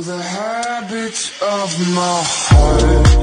the habits of my heart.